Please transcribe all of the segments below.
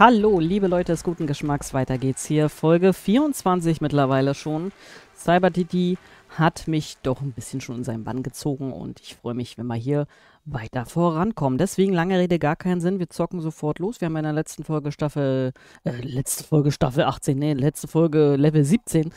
Hallo, liebe Leute des guten Geschmacks, weiter geht's hier. Folge 24 mittlerweile schon. CyberDD hat mich doch ein bisschen schon in seinen Bann gezogen und ich freue mich, wenn wir hier weiter vorankommen. Deswegen lange Rede, gar keinen Sinn. Wir zocken sofort los. Wir haben in der letzten Folge Staffel, äh, letzte Folge Staffel 18, nee, letzte Folge Level 17,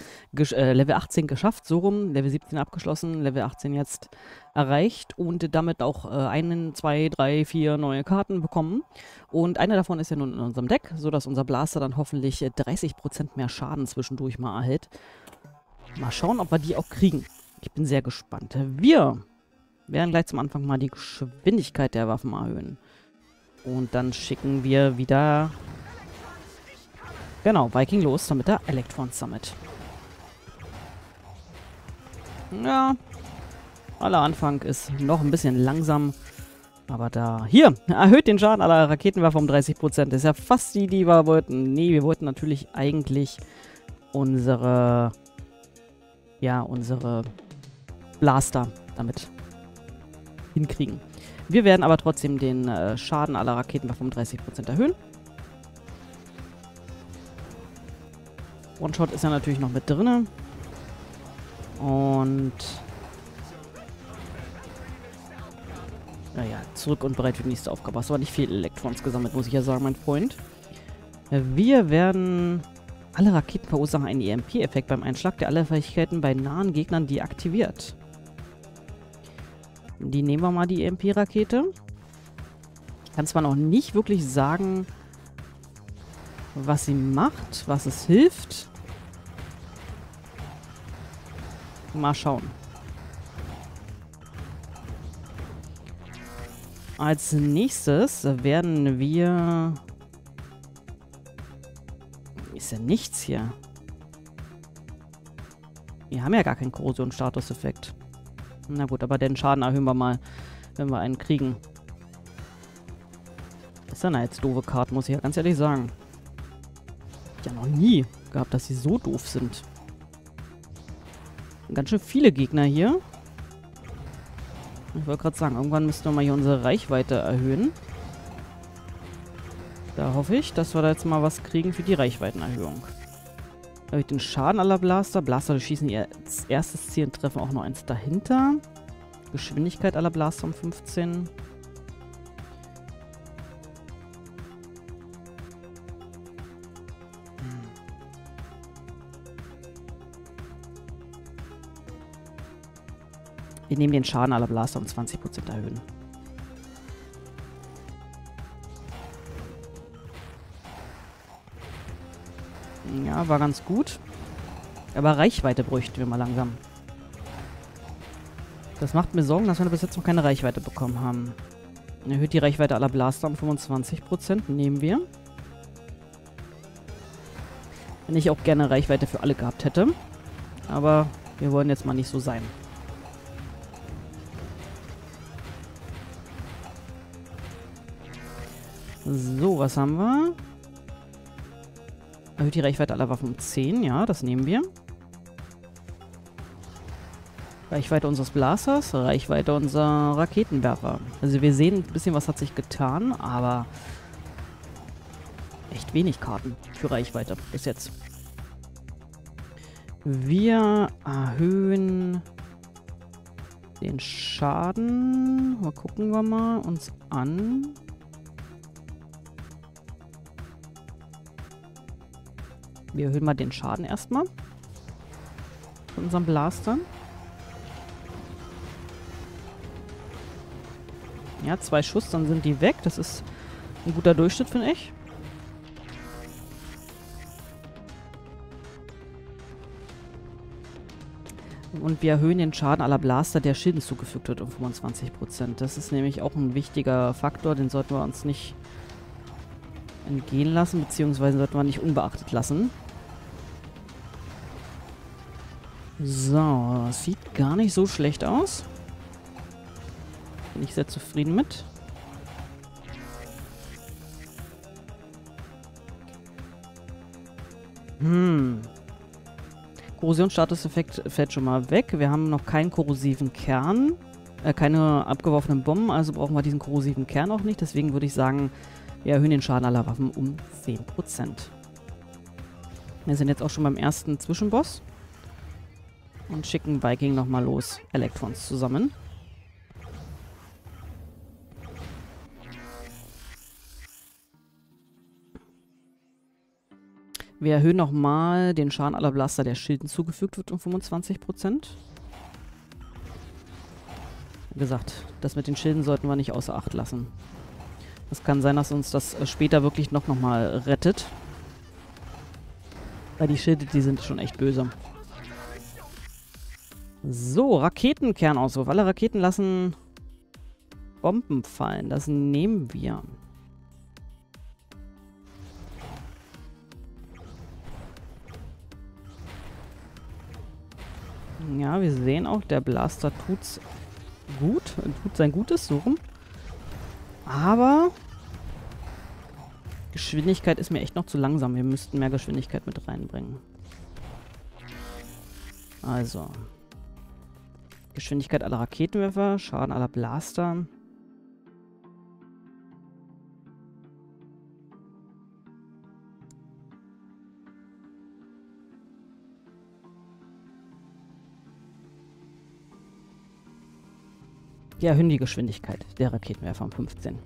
äh, Level 18 geschafft, so rum, Level 17 abgeschlossen, Level 18 jetzt erreicht und damit auch äh, einen, zwei, drei, vier neue Karten bekommen. Und eine davon ist ja nun in unserem Deck, sodass unser Blaster dann hoffentlich 30% mehr Schaden zwischendurch mal erhält. Mal schauen, ob wir die auch kriegen. Ich bin sehr gespannt. Wir werden gleich zum Anfang mal die Geschwindigkeit der Waffen erhöhen. Und dann schicken wir wieder... Genau, Viking los, damit der Electron Summit. Ja, aller Anfang ist noch ein bisschen langsam. Aber da... Hier! Erhöht den Schaden aller Raketenwerfer um 30%. Das ist ja fast die, die wir wollten. Nee, wir wollten natürlich eigentlich unsere... Ja, unsere Blaster damit hinkriegen. Wir werden aber trotzdem den äh, Schaden aller Raketenwerfer um 30% erhöhen. One-Shot ist ja natürlich noch mit drin. Und... Naja, zurück und bereit für die nächste Aufgabe. Hast aber nicht viel Elektrons gesammelt, muss ich ja sagen, mein Freund. Wir werden... Alle Raketen verursachen einen EMP-Effekt beim Einschlag, der alle Fähigkeiten bei nahen Gegnern deaktiviert. Die nehmen wir mal, die EMP-Rakete. Ich kann zwar noch nicht wirklich sagen, was sie macht, was es hilft. Mal schauen. Als nächstes werden wir... Ist ja nichts hier. Wir haben ja gar keinen Korrosion-Status-Effekt. Na gut, aber den Schaden erhöhen wir mal, wenn wir einen kriegen. Das ist ja eine jetzt doofe Karte, muss ich ja ganz ehrlich sagen. Ich ja noch nie gehabt, dass sie so doof sind. Ganz schön viele Gegner hier. Ich wollte gerade sagen, irgendwann müssten wir mal hier unsere Reichweite erhöhen. Da hoffe ich, dass wir da jetzt mal was kriegen für die Reichweitenerhöhung. Erhöht den Schaden aller Blaster. Blaster schießen ihr erstes Ziel und treffen auch noch eins dahinter. Geschwindigkeit aller Blaster um 15. Wir nehmen den Schaden aller Blaster um 20% erhöhen. Ja, war ganz gut. Aber Reichweite bräuchten wir mal langsam. Das macht mir Sorgen, dass wir bis jetzt noch keine Reichweite bekommen haben. Erhöht die Reichweite aller Blaster um 25%. Nehmen wir. Wenn ich auch gerne Reichweite für alle gehabt hätte. Aber wir wollen jetzt mal nicht so sein. So, was haben wir? Erhöht die Reichweite aller Waffen um 10. Ja, das nehmen wir. Reichweite unseres Blasters, Reichweite unserer Raketenwerfer. Also wir sehen ein bisschen, was hat sich getan, aber echt wenig Karten für Reichweite bis jetzt. Wir erhöhen den Schaden. Mal gucken wir mal uns an. Wir erhöhen mal den Schaden erstmal. Von unserem Blaster. Ja, zwei Schuss, dann sind die weg. Das ist ein guter Durchschnitt, finde ich. Und wir erhöhen den Schaden aller Blaster, der Schilden zugefügt wird, um 25%. Das ist nämlich auch ein wichtiger Faktor, den sollten wir uns nicht entgehen lassen, beziehungsweise sollten wir nicht unbeachtet lassen. So, sieht gar nicht so schlecht aus. Bin ich sehr zufrieden mit. Hm. Korrosionsstatuseffekt fällt schon mal weg. Wir haben noch keinen korrosiven Kern. Äh, keine abgeworfenen Bomben, also brauchen wir diesen korrosiven Kern auch nicht. Deswegen würde ich sagen, Wir erhöhen den Schaden aller Waffen um 10%. Wir sind jetzt auch schon beim ersten Zwischenboss. Und schicken Viking nochmal los. Elektrons zusammen. Wir erhöhen nochmal den Schaden aller Blaster, der Schilden zugefügt wird, um 25%. Wie gesagt, das mit den Schilden sollten wir nicht außer Acht lassen. Es kann sein, dass uns das äh, später wirklich noch, noch mal rettet. Weil die Schilde, die sind schon echt böse. So, Raketenkernauswurf. Alle Raketen lassen Bomben fallen. Das nehmen wir. Ja, wir sehen auch, der Blaster tut's gut. Tut sein Gutes, so rum. Aber Geschwindigkeit ist mir echt noch zu langsam. Wir müssten mehr Geschwindigkeit mit reinbringen. Also. Geschwindigkeit aller Raketenwerfer, Schaden aller Blaster. Wir erhöhen die Geschwindigkeit der Raketenwerfer um 15.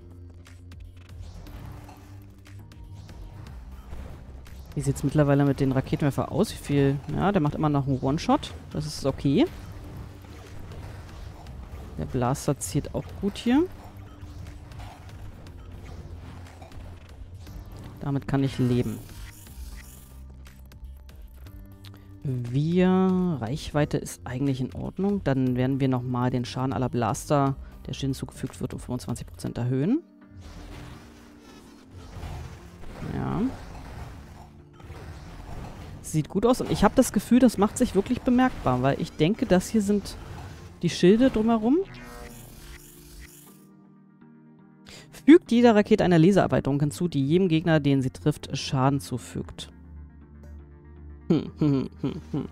Wie sieht es mittlerweile mit den Raketenwerfer aus? Wie viel? Ja, der macht immer noch einen One-Shot. Das ist okay. Der Blaster zieht auch gut hier. Damit kann ich leben. Wir... Reichweite ist eigentlich in Ordnung. Dann werden wir nochmal den Schaden aller Blaster, der Schienen zugefügt wird, um 25% erhöhen. Ja. Sieht gut aus. Und ich habe das Gefühl, das macht sich wirklich bemerkbar, weil ich denke, das hier sind die Schilde drumherum. Fügt jeder Rakete eine Lasererweiterung hinzu, die jedem Gegner, den sie trifft, Schaden zufügt. Hm, hm, hm,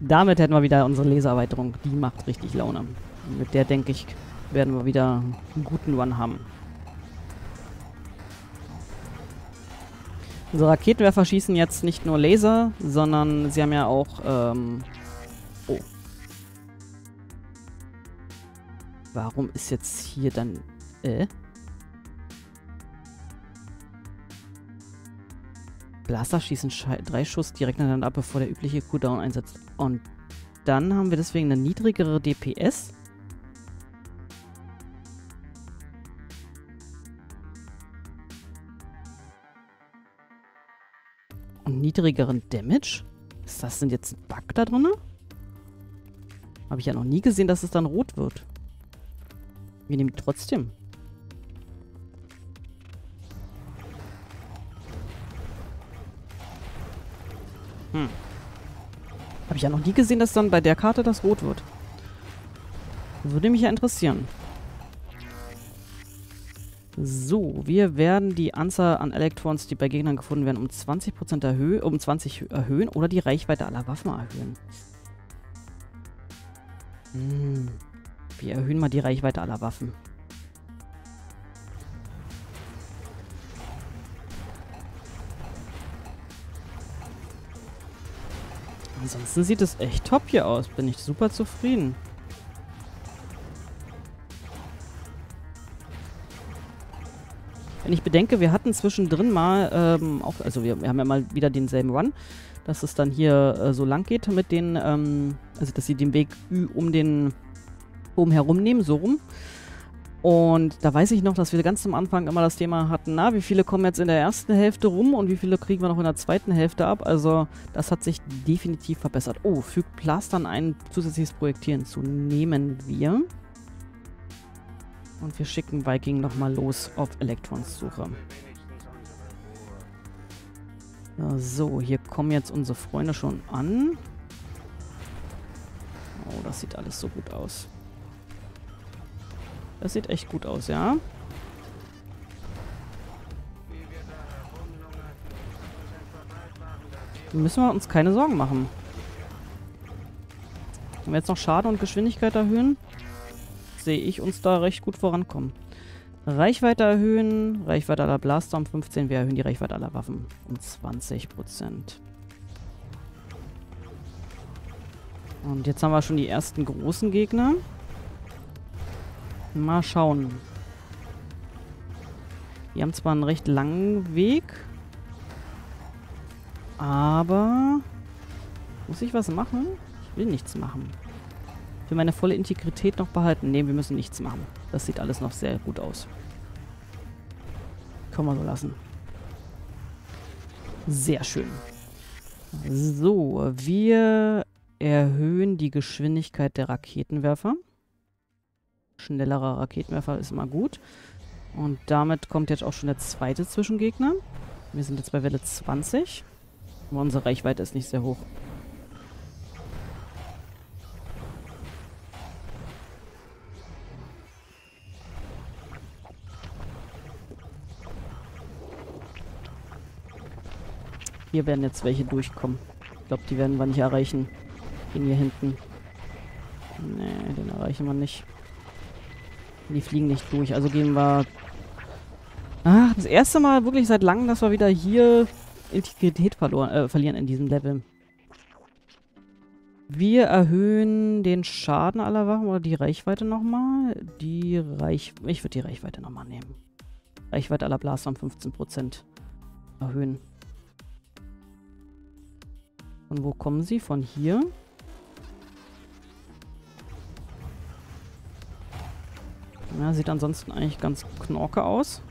Damit hätten wir wieder unsere Lasererweiterung. Die macht richtig Laune. Mit der, denke ich, werden wir wieder einen guten One haben. Unsere Raketenwerfer schießen jetzt nicht nur Laser, sondern sie haben ja auch, ähm Oh. Warum ist jetzt hier dann... Äh? Blaster schießen drei Schuss direkt nacheinander ab, bevor der übliche Cooldown einsetzt. Und dann haben wir deswegen eine niedrigere DPS. Und niedrigeren Damage? Ist das denn jetzt ein Bug da drin? Habe ich ja noch nie gesehen, dass es dann rot wird. Wir nehmen trotzdem. Hm. Habe ich ja noch nie gesehen, dass dann bei der Karte das rot wird. Würde mich ja interessieren. So, wir werden die Anzahl an Elektrons, die bei Gegnern gefunden werden, um 20% erhöhen, um 20 erhöhen oder die Reichweite aller Waffen erhöhen. Hm. Wir erhöhen mal die Reichweite aller Waffen. Ansonsten sieht es echt top hier aus. Bin ich super zufrieden. Wenn ich bedenke, wir hatten zwischendrin mal ähm, auch, also wir, wir, haben ja mal wieder denselben Run, dass es dann hier äh, so lang geht mit den, ähm, also dass sie den Weg um den, um herum nehmen, so rum. Und da weiß ich noch, dass wir ganz am Anfang immer das Thema hatten, na, wie viele kommen jetzt in der ersten Hälfte rum und wie viele kriegen wir noch in der zweiten Hälfte ab. Also das hat sich definitiv verbessert. Oh, fügt Plastern ein zusätzliches Projektil hinzu. Nehmen wir. Und wir schicken Viking nochmal los auf Elektrons-Suche. So, hier kommen jetzt unsere Freunde schon an. Oh, das sieht alles so gut aus. Das sieht echt gut aus, ja. Müssen wir uns keine Sorgen machen. Wenn wir jetzt noch Schaden und Geschwindigkeit erhöhen, sehe ich uns da recht gut vorankommen. Reichweite erhöhen. Reichweite aller Blaster um 15. Wir erhöhen die Reichweite aller Waffen um 20%. Und jetzt haben wir schon die ersten großen Gegner. Mal schauen. Die haben zwar einen recht langen Weg. Aber... Muss ich was machen? Ich will nichts machen. Ich will meine volle Integrität noch behalten. Ne, wir müssen nichts machen. Das sieht alles noch sehr gut aus. Können wir so lassen. Sehr schön. So, wir erhöhen die Geschwindigkeit der Raketenwerfer. Schnellerer Raketenwerfer ist immer gut. Und damit kommt jetzt auch schon der zweite Zwischengegner. Wir sind jetzt bei Welle 20. Aber unsere Reichweite ist nicht sehr hoch. Hier werden jetzt welche durchkommen. Ich glaube, die werden wir nicht erreichen. Den hier hinten. Nee, den erreichen wir nicht. Die fliegen nicht durch. Also gehen wir... Ach, das erste Mal wirklich seit langem, dass wir wieder hier Integrität verloren, äh, verlieren in diesem Level. Wir erhöhen den Schaden aller Waffen oder die Reichweite nochmal. Die Reich... Ich würde die Reichweite nochmal nehmen. Reichweite aller Blaster um 15% erhöhen. Von wo kommen sie? Von hier? Ja, sieht ansonsten eigentlich ganz knorke aus.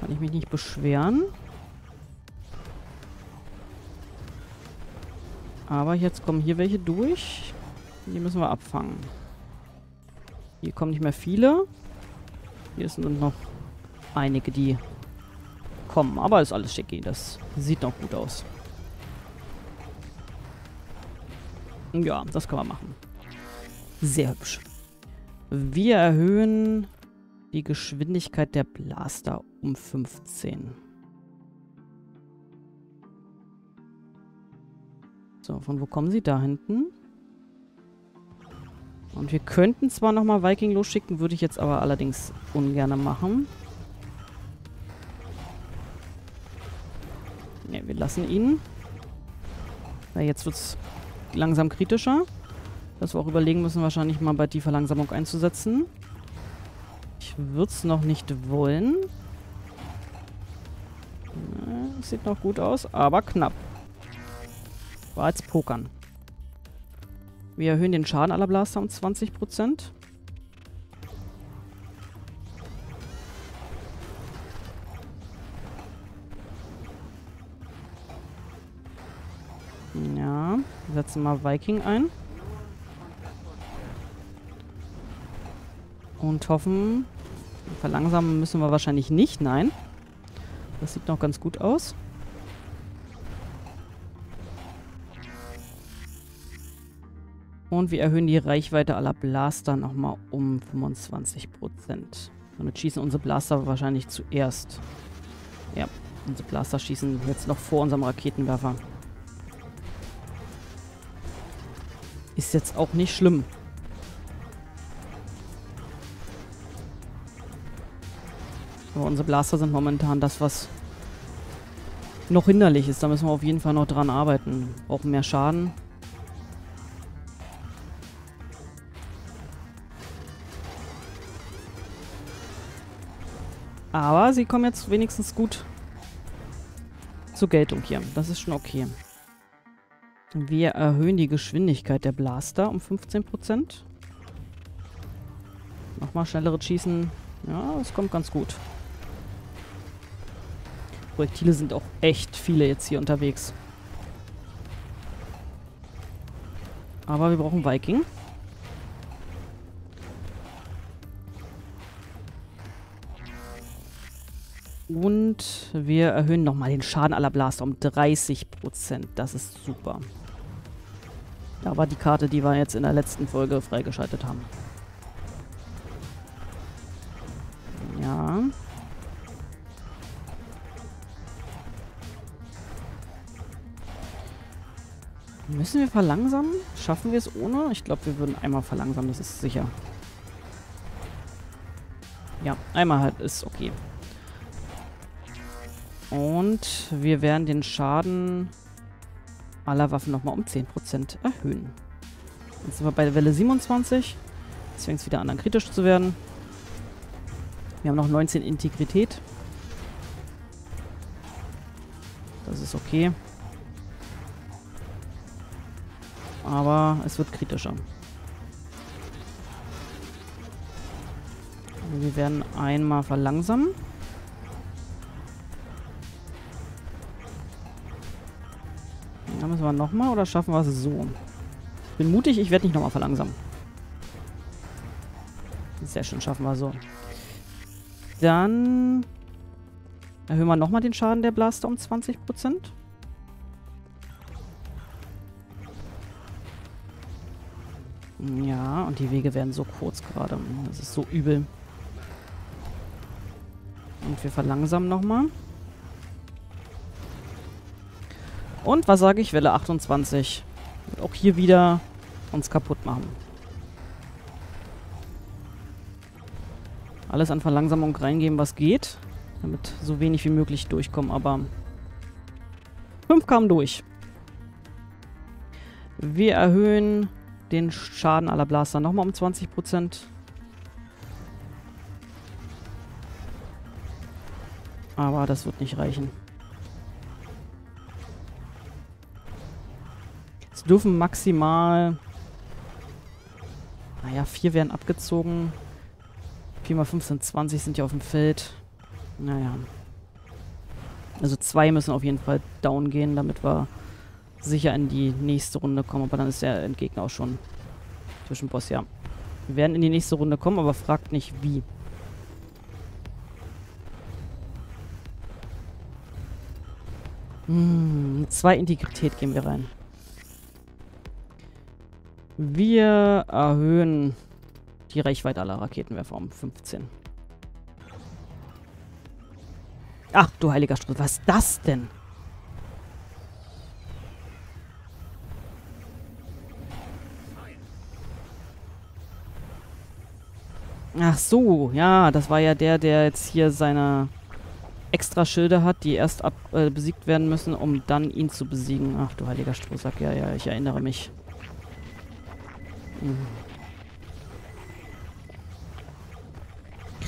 Kann ich mich nicht beschweren. Aber jetzt kommen hier welche durch. Die müssen wir abfangen. Hier kommen nicht mehr viele. Hier sind noch einige, die kommen. Aber ist alles schicki. Das sieht noch gut aus. Ja, das können wir machen. Sehr hübsch. Wir erhöhen die Geschwindigkeit der Blaster um 15. So, von wo kommen sie? Da hinten. Und wir könnten zwar nochmal Viking losschicken, würde ich jetzt aber allerdings ungern machen. Ne, wir lassen ihn. Weil jetzt wird es langsam kritischer. Dass wir auch überlegen müssen, wahrscheinlich mal bei die Verlangsamung einzusetzen. Ich würde es noch nicht wollen. Das sieht noch gut aus, aber knapp. War jetzt Pokern. Wir erhöhen den Schaden aller Blaster um 20%. Ja, setzen mal Viking ein. Und hoffen, verlangsamen müssen wir wahrscheinlich nicht, nein. Das sieht noch ganz gut aus. Und wir erhöhen die Reichweite aller Blaster nochmal um 25%. Damit schießen unsere Blaster wahrscheinlich zuerst. Ja, unsere Blaster schießen jetzt noch vor unserem Raketenwerfer. Ist jetzt auch nicht schlimm. Aber unsere Blaster sind momentan das, was noch hinderlich ist. Da müssen wir auf jeden Fall noch dran arbeiten. Brauchen mehr Schaden. Aber sie kommen jetzt wenigstens gut zur Geltung hier. Das ist schon okay. Wir erhöhen die Geschwindigkeit der Blaster um 15%. Nochmal schnelleres Schießen. Ja, das kommt ganz gut. Projektile sind auch echt viele jetzt hier unterwegs. Aber wir brauchen Viking. Und wir erhöhen nochmal den Schaden aller Blaster um 30%. Das ist super. Da war die Karte, die wir jetzt in der letzten Folge freigeschaltet haben. Müssen wir verlangsamen? Schaffen wir es ohne? Ich glaube, wir würden einmal verlangsamen, das ist sicher. Ja, einmal halt ist okay. Und wir werden den Schaden aller Waffen nochmal um 10% erhöhen. Jetzt sind wir bei der Welle 27. Jetzt fängt es wieder an, dann kritisch zu werden. Wir haben noch 19 Integrität. Das ist okay. Aber es wird kritischer. Wir werden einmal verlangsamen. Dann müssen wir nochmal oder schaffen wir es so? Ich bin mutig, ich werde nicht nochmal verlangsamen. Sehr schön, schaffen wir so. Dann erhöhen wir nochmal den Schaden der Blaster um 20%. Ja, und die Wege werden so kurz gerade. Das ist so übel. Und wir verlangsamen nochmal. Und was sage ich? Welle 28. Auch hier wieder uns kaputt machen. Alles an Verlangsamung reingeben, was geht. Damit so wenig wie möglich durchkommen, aber 5 kamen durch. Wir erhöhen den Schaden aller Blaster nochmal um 20%. Aber das wird nicht reichen. Es dürfen maximal... Naja, vier werden abgezogen. 4 mal 5 sind 20, sind ja auf dem Feld. Naja. Also zwei müssen auf jeden Fall down gehen, damit wir sicher in die nächste Runde kommen. Aber dann ist der Endgegner auch schon Zwischenboss, ja. Wir werden in die nächste Runde kommen, aber fragt nicht wie. Hm, zwei Integrität gehen wir rein. Wir erhöhen die Reichweite aller Raketenwerfer um 15. Ach, du heiliger Strudel, was ist das denn? Ach so, ja, das war ja der, der jetzt hier seine extra Schilde hat, die erst ab, äh, besiegt werden müssen, um dann ihn zu besiegen. Ach du heiliger Strohsack, ja, ja, ich erinnere mich. Hm.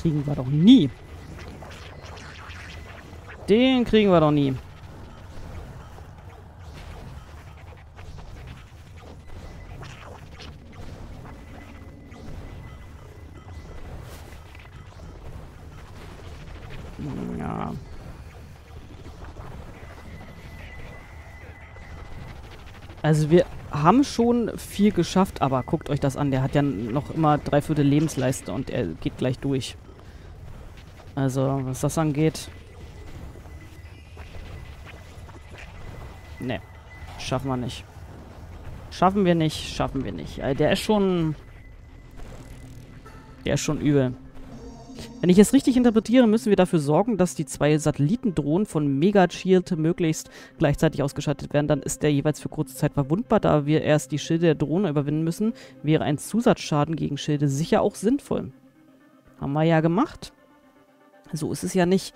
Kriegen wir doch nie. Den kriegen wir doch nie. Ja. Also wir haben schon viel geschafft, aber guckt euch das an. Der hat ja noch immer dreiviertel Lebensleiste und er geht gleich durch. Also, was das angeht, Ne. Schaffen wir nicht. Schaffen wir nicht, schaffen wir nicht. Also der ist schon... Der ist schon übel. Wenn ich es richtig interpretiere, müssen wir dafür sorgen, dass die zwei Satellitendrohnen von Mega Shield möglichst gleichzeitig ausgeschaltet werden. Dann ist der jeweils für kurze Zeit verwundbar. Da wir erst die Schilde der Drohne überwinden müssen, wäre ein Zusatzschaden gegen Schilde sicher auch sinnvoll. Haben wir ja gemacht. So ist es ja nicht.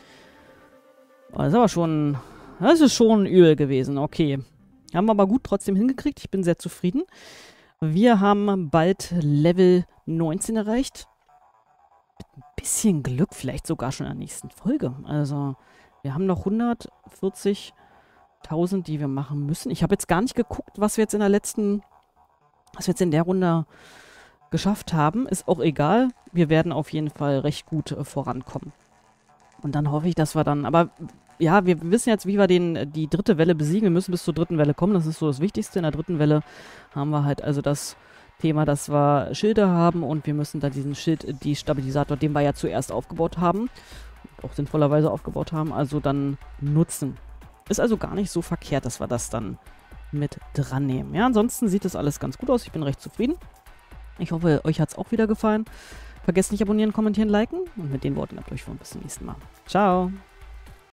Das ist aber schon das ist schon übel gewesen. Okay. Haben wir aber gut trotzdem hingekriegt. Ich bin sehr zufrieden. Wir haben bald Level 19 erreicht. Ein bisschen Glück vielleicht sogar schon in der nächsten Folge. Also, wir haben noch 140.000, die wir machen müssen. Ich habe jetzt gar nicht geguckt, was wir jetzt in der letzten, was wir jetzt in der Runde geschafft haben. Ist auch egal. Wir werden auf jeden Fall recht gut äh, vorankommen. Und dann hoffe ich, dass wir dann, aber ja, wir wissen jetzt, wie wir den, die dritte Welle besiegen. Wir müssen bis zur dritten Welle kommen. Das ist so das Wichtigste. In der dritten Welle haben wir halt also das Thema, dass wir Schilde haben und wir müssen dann diesen Schild, die Stabilisator, den wir ja zuerst aufgebaut haben, auch sinnvollerweise aufgebaut haben, also dann nutzen. Ist also gar nicht so verkehrt, dass wir das dann mit dran nehmen. Ja, ansonsten sieht das alles ganz gut aus. Ich bin recht zufrieden. Ich hoffe, euch hat es auch wieder gefallen. Vergesst nicht abonnieren, kommentieren, liken. Und mit den Worten habt euch vor bis zum nächsten Mal. Ciao.